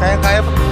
开开吧